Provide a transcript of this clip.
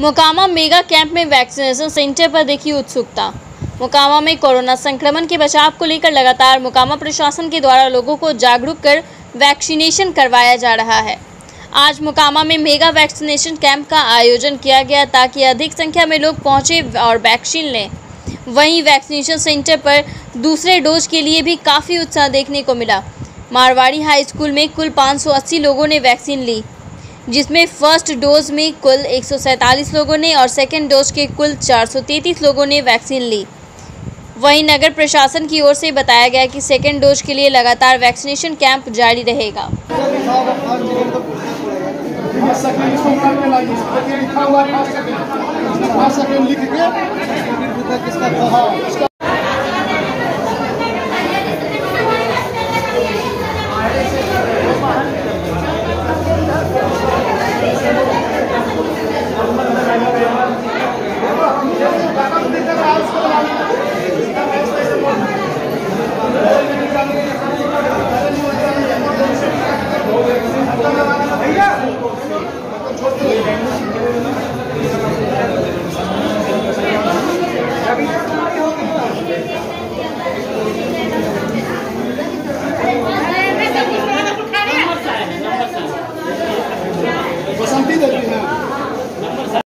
Mokama mega camp में vaccination centre पर देखी उत्सुकता। मोकामा में कोरोना संक्रमण के बचाव को लेकर लगातार मोकामा प्रशासन के द्वारा लोगों को जागरूक कर वैक्सीनेशन करवाया जा रहा है। आज मोकामा में मेगा वैक्सीनेशन कैंप का आयोजन किया गया ताकि अधिक संख्या में लोग पहुँचे और वैक्सीन लें। वहीं वैक्सीनेशन सेंटर पर दूसरे डोज के लिए भी काफ़ी उत्साह देखने को मिला। मारवाड़ी हाई स्कूल में कुल 580 लोगों ने वैक्सीन ली। जिसमें फ़र्स्ट डोज में कुल एक सौ सैंतालीस लोगों ने और सेकेंड डोज के कुल 433 लोगों ने वैक्सीन ली। वहीं नगर प्रशासन की ओर से बताया गया कि सेकेंड डोज के लिए लगातार वैक्सीनेशन कैंप जारी रहेगा। 生病的厉害